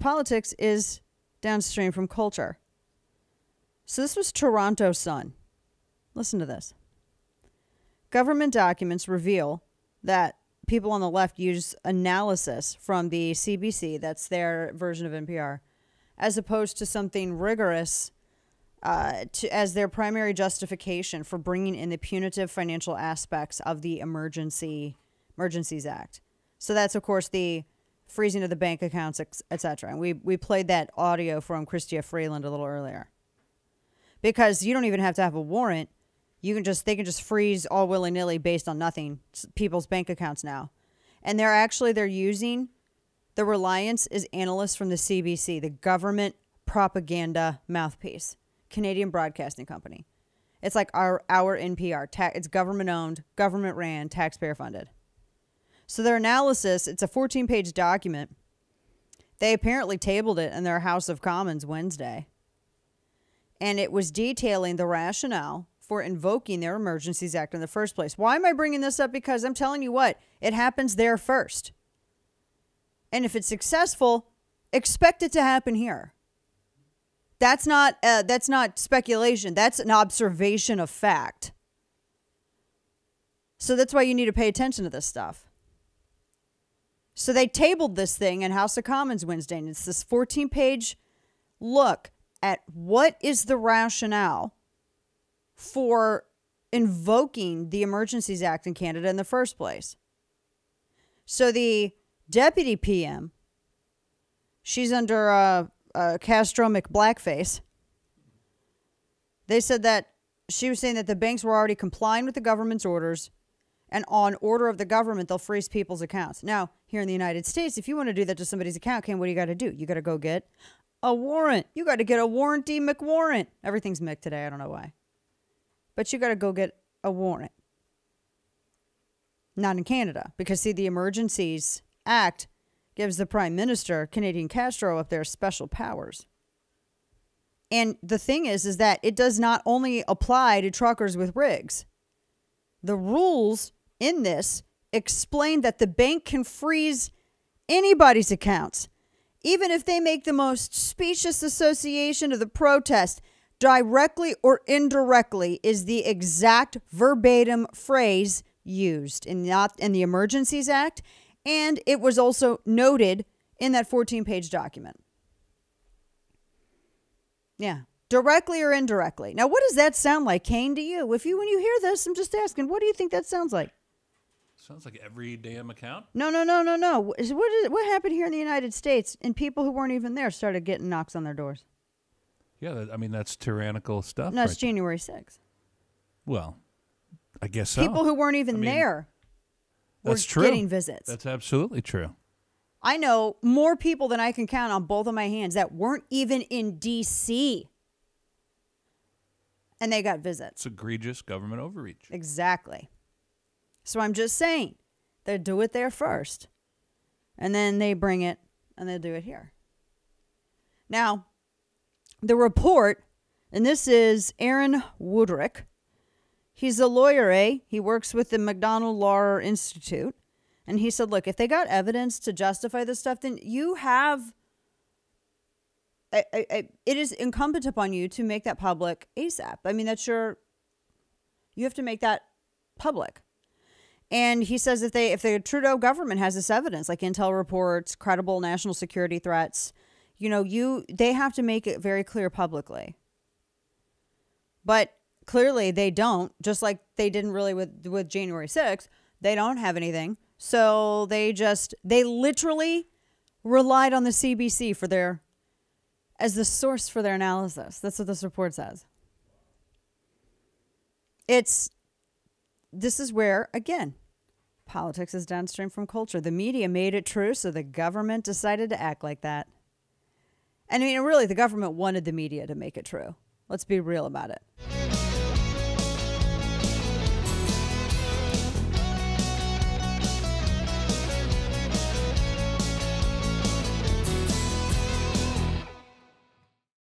politics is downstream from culture. So this was Toronto Sun. Listen to this. Government documents reveal that people on the left use analysis from the CBC, that's their version of NPR, as opposed to something rigorous uh, to, as their primary justification for bringing in the punitive financial aspects of the Emergency Emergencies Act. So that's of course the freezing of the bank accounts, etc. And we we played that audio from Chrystia Freeland a little earlier. Because you don't even have to have a warrant you can just they can just freeze all willy nilly based on nothing people's bank accounts now, and they're actually they're using the reliance is analysts from the CBC, the government propaganda mouthpiece, Canadian Broadcasting Company. It's like our our NPR. Ta- it's government owned, government ran, taxpayer funded. So their analysis, it's a 14 page document. They apparently tabled it in their House of Commons Wednesday. And it was detailing the rationale for invoking their Emergencies Act in the first place. Why am I bringing this up? Because I'm telling you what, it happens there first. And if it's successful, expect it to happen here. That's not uh, that's not speculation. That's an observation of fact. So that's why you need to pay attention to this stuff. So they tabled this thing in House of Commons Wednesday, and it's this 14 page look at what is the rationale for invoking the Emergencies Act in Canada in the first place. So the deputy PM, she's under a, a Castro McBlackface. They said that she was saying that the banks were already complying with the government's orders, and on order of the government, they'll freeze people's accounts. Now, here in the United States, if you want to do that to somebody's account, Ken, what do you got to do? You got to go get a warrant. You got to get a warranty McWarrant. Everything's Mick today. I don't know why but you got to go get a warrant. Not in Canada, because see, the Emergencies Act gives the Prime Minister, Canadian Castro, up there special powers. And the thing is, is that it does not only apply to truckers with rigs. The rules in this explain that the bank can freeze anybody's accounts, even if they make the most specious association of the protest directly or indirectly is the exact verbatim phrase used in not in the Emergencies Act, and it was also noted in that 14-page document. Yeah, directly or indirectly. Now, what does that sound like, Kane, to you? If you when you hear this, I'm just asking, what do you think that sounds like? Sounds like every damn account. No, no, no, no, no. What is what happened here in the United States? And people who weren't even there started getting knocks on their doors. Yeah, that, I mean that's tyrannical stuff. No, it's right January 6th. Well, I guess so. People who weren't even I mean, there that's were true. getting visits. That's absolutely true. I know more people than I can count on both of my hands that weren't even in D.C. And they got visits. It's egregious government overreach. Exactly. So I'm just saying, they do it there first, and then they bring it and they do it here. Now, the report, and this is Aaron Wudrick. He's a lawyer, eh? He works with the Macdonald-Laurier Institute. And he said, look, if they got evidence to justify this stuff, then you have. I, I, I, it is incumbent upon you to make that public ASAP. I mean, that's your. You have to make that public. And he says if they if the Trudeau government has this evidence, like intel reports, credible national security threats, you know, you they have to make it very clear publicly. But clearly they don't, just like they didn't really with with January 6th. They don't have anything. So they just they literally relied on the CBC for their as the source for their analysis. That's what this report says. It's this is where again politics is downstream from culture. The media made it true, so the government decided to act like that. And I mean, really, the government wanted the media to make it true. Let's be real about it.